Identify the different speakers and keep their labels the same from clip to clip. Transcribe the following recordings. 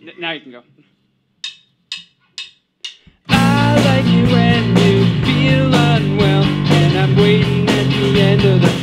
Speaker 1: right, now you can go. I like you when you feel unwell, and I'm waiting at the end of the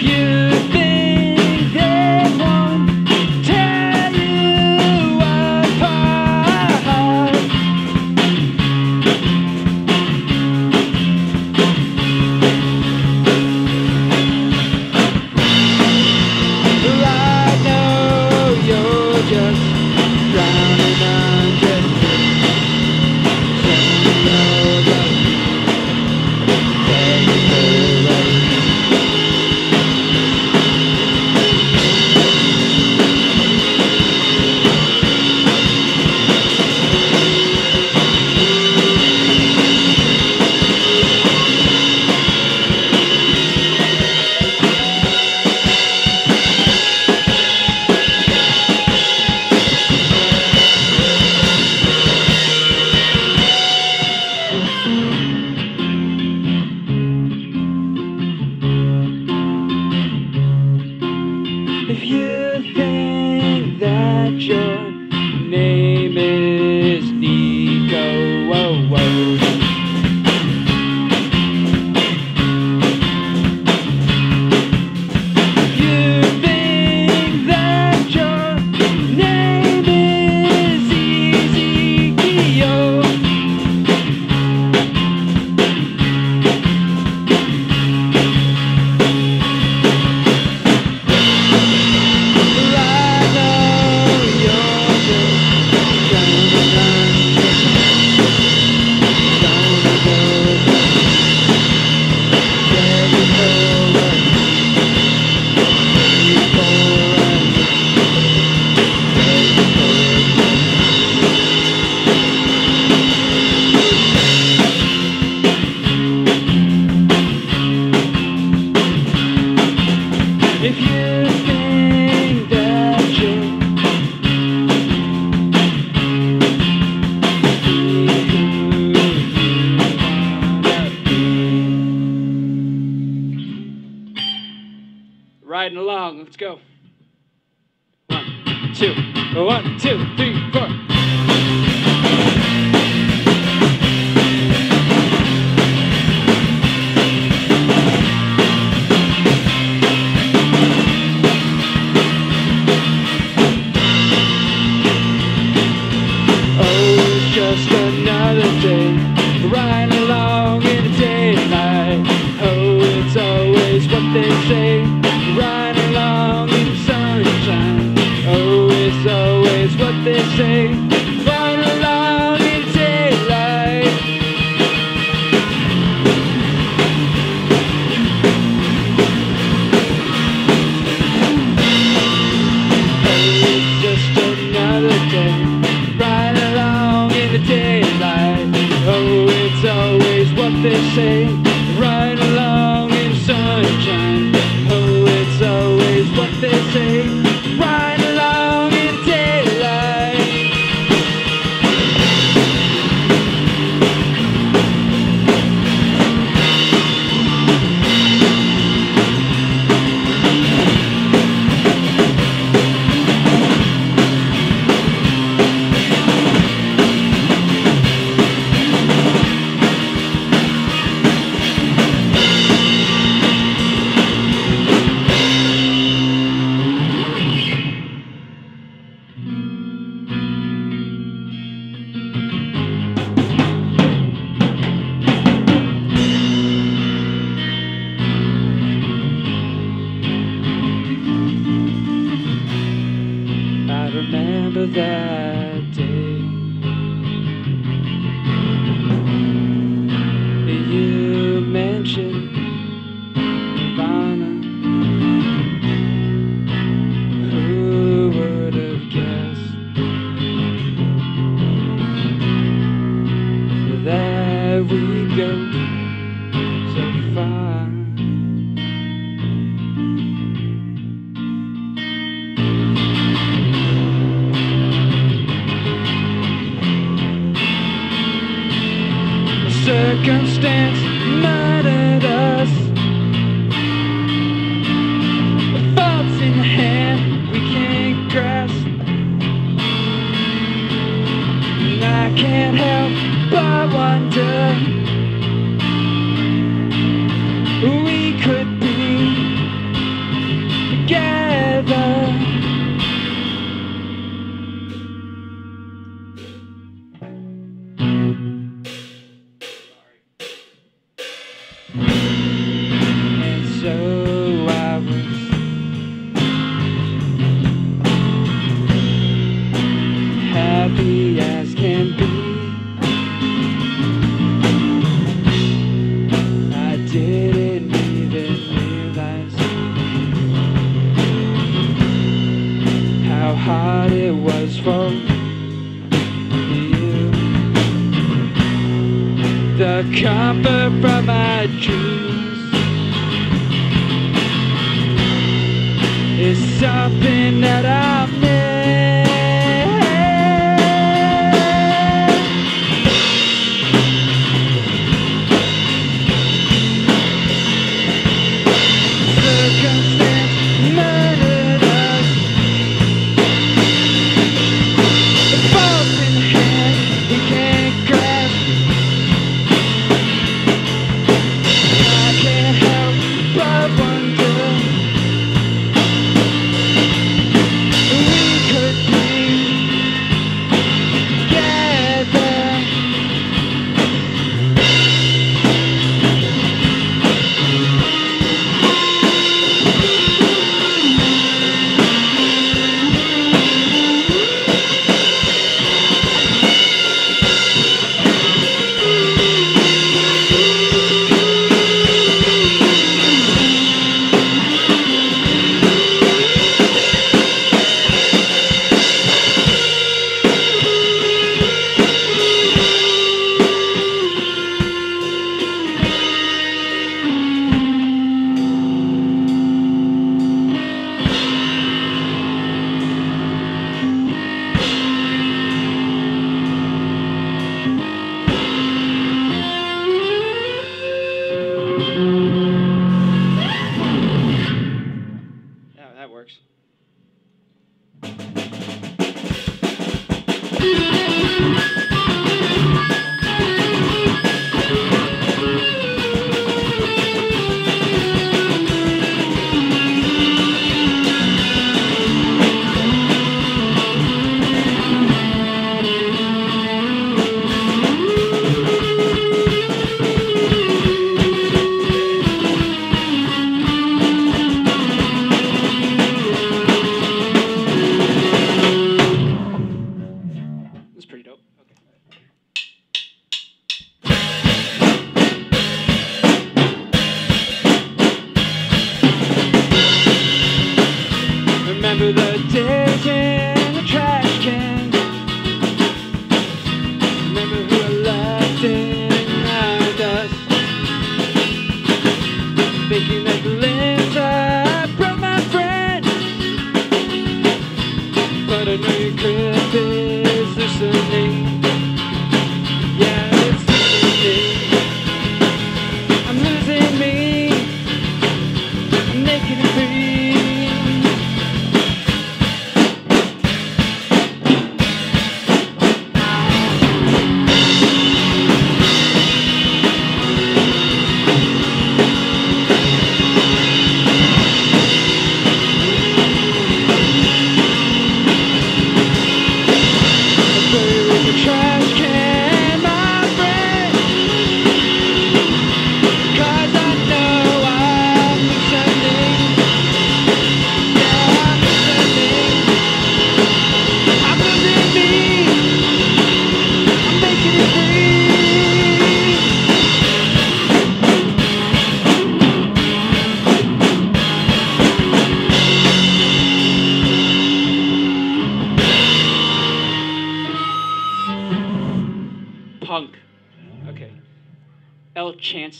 Speaker 1: you think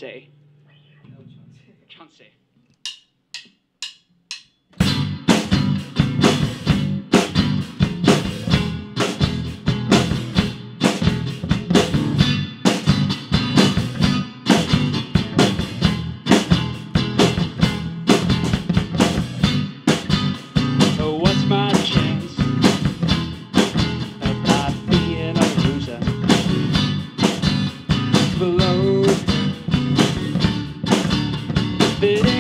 Speaker 1: El Baby.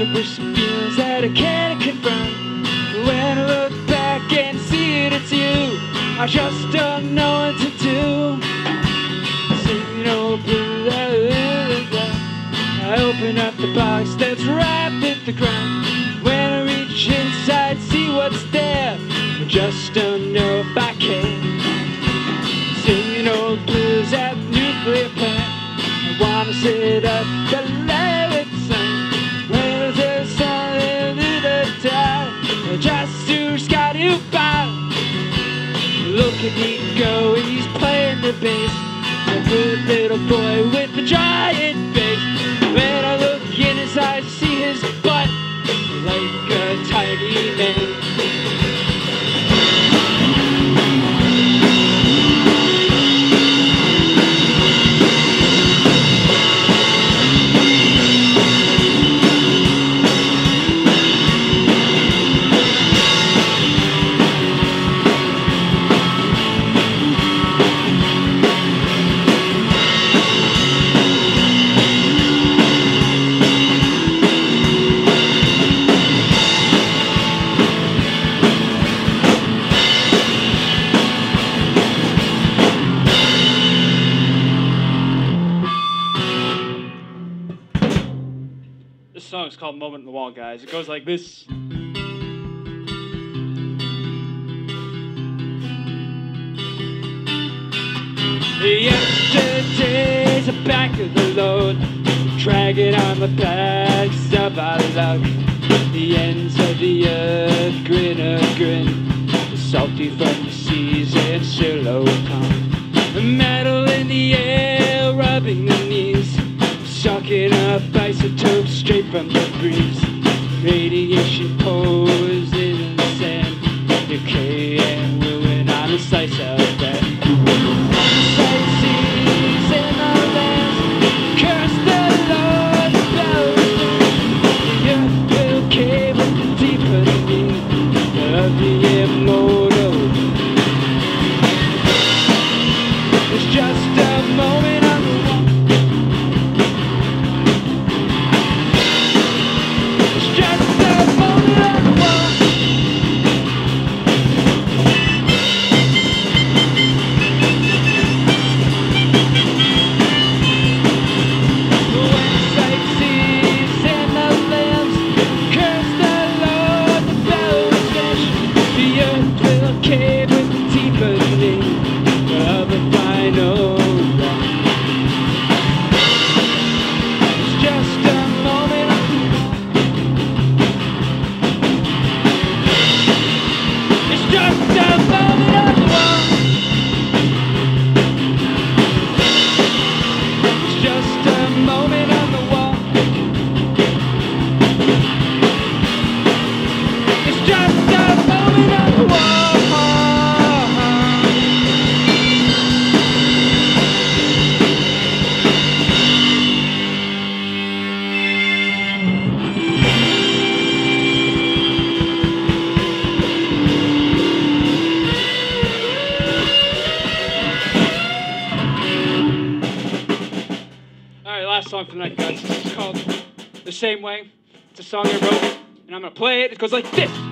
Speaker 1: Up with some feelings that I can't confront. When I look back and see it, it's you. I just don't know what to do. Singing old blues, I open up the box that's wrapped in the ground. When I reach inside, see what's there. I just don't know if I can. Singing old blues at nuclear plant. I wanna sit up Nico, he's playing the bass. The good little boy with a giant face. When I look in his eyes, I see his butt like a tiny man. The Wall, guys. It goes like this. Yesterday's the back of the load, dragging on the backs of our luck. The ends of the earth grin a grin, salty from the seas and silicone. Metal in the air, rubbing the knees, sucking up isotopes straight from the breeze. Radiation the sand, decay and ruin on a slice of Is called The Same Way. It's a song I wrote, and I'm gonna play it. It goes like this.